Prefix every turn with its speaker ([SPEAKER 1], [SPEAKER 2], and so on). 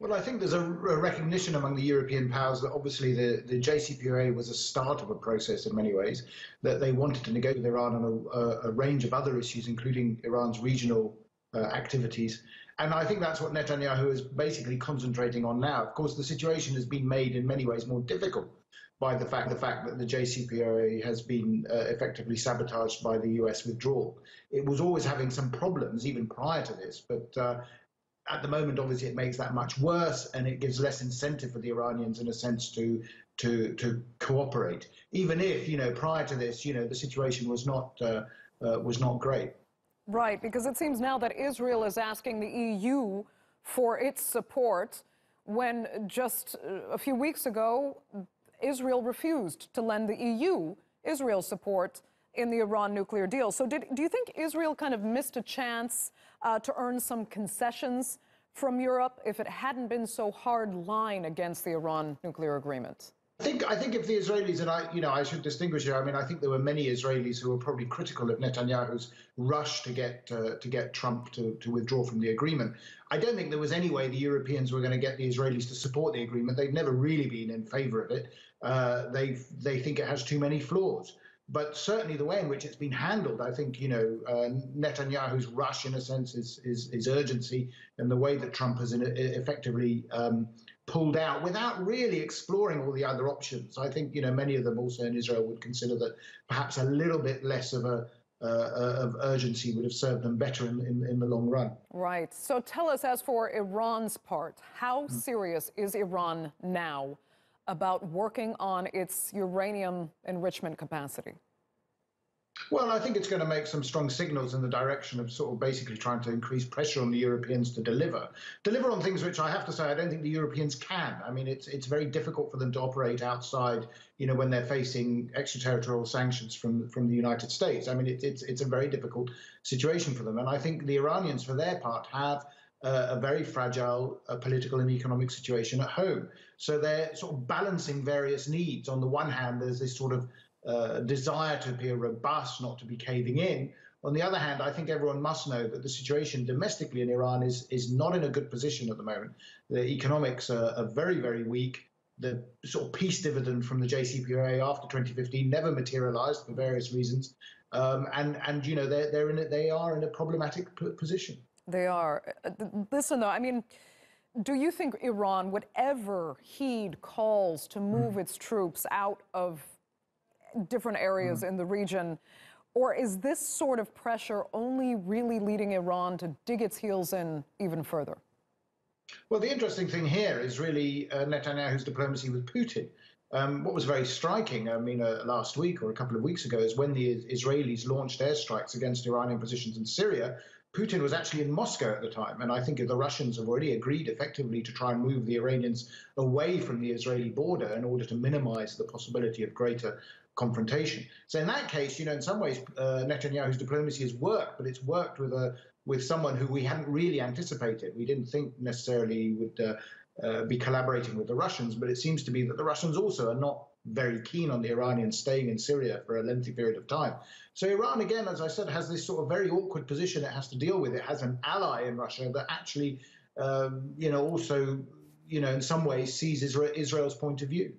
[SPEAKER 1] Well, I think there's a, recognition among the European powers that obviously the, the JCPOA was a start of a process in many ways, that they wanted to negotiate with Iran on a, a range of other issues, including Iran's regional uh, activities. And I think that's what Netanyahu is basically concentrating on now. Of course, the situation has been made in many ways more difficult by the fact the fact that the JCPOA has been uh, effectively sabotaged by the US withdrawal. It was always having some problems even prior to this, but uh, at the moment, obviously, it makes that much worse, and it gives less incentive for the Iranians, in a sense, to to to cooperate. Even if you know prior to this, you know, the situation was not uh, uh, was not great.
[SPEAKER 2] Right, because it seems now that Israel is asking the EU for its support, when just uh, a few weeks ago, Israel refused to lend the EU Israel support in the Iran nuclear deal. So, did, do you think Israel kind of missed a chance uh, to earn some concessions from Europe if it hadn't been so hard line against the Iran nuclear agreement?
[SPEAKER 1] I think I think if the Israelis and I, you know, I should distinguish here. I mean, I think there were many Israelis who were probably critical of Netanyahu's rush to get uh, to get Trump to, to withdraw from the agreement. I don't think there was any way the Europeans were going to get the Israelis to support the agreement. They've never really been in favour of it. Uh, they they think it has too many flaws but certainly the way in which it's been handled, I think, you know, uh, Netanyahu's rush, in a sense, is, is, is, urgency, and the way that Trump has in, effectively um, pulled out without really exploring all the other options. I think, you know, many of them also in Israel would consider that perhaps a little bit less of a uh, uh of urgency would have served them better in, in, in, the long run.
[SPEAKER 2] Right. So tell us, as for Iran's part, how mm. serious is Iran now? About working on its uranium enrichment capacity?
[SPEAKER 1] Well, I think it's going to make some strong signals in the direction of sort of basically trying to increase pressure on the Europeans to deliver. Deliver on things which I have to say I don't think the Europeans can. I mean, it's it's very difficult for them to operate outside, you know, when they're facing extraterritorial sanctions from from the United States. I mean, it, it's it's a very difficult situation for them, and I think the Iranians, for their part, have uh, a very fragile uh, political and economic situation at home. So they're sort of balancing various needs. On the one hand, there's this sort of uh, desire to appear robust, not to be caving in. On the other hand, I think everyone must know that the situation domestically in Iran is is not in a good position at the moment. The economics are, are very, very weak. The sort of peace dividend from the JCPOA after 2015 never materialized for various reasons, um, and and you know they're they're in a, they are in a problematic position.
[SPEAKER 2] They are. Uh, listen, though, I mean, do you think Iran would ever heed calls to move mm. its troops out of different areas mm. in the region? Or is this sort of pressure only really leading Iran to dig its heels in even further?
[SPEAKER 1] Well, the interesting thing here is really uh, Netanyahu's diplomacy with Putin. Um, what was very striking, I mean, uh, last week or a couple of weeks ago, is when the Israelis launched airstrikes against Iranian positions in Syria, Putin was actually in Moscow at the time, and I think the Russians have already agreed effectively to try and move the Iranians away from the Israeli border in order to minimize the possibility of greater confrontation. So in that case, you know, in some ways, uh, Netanyahu's diplomacy has worked, but it's worked with a with someone who we hadn't really anticipated. We didn't think necessarily would uh, uh, be collaborating with the Russians, but it seems to be that the Russians also are not very keen on the Iranians staying in Syria for a lengthy period of time. So Iran, again, as I said, has this sort of very awkward position it has to deal with. It has an ally in Russia that actually, um, you know, also, you know, in some ways sees Israel's point of view.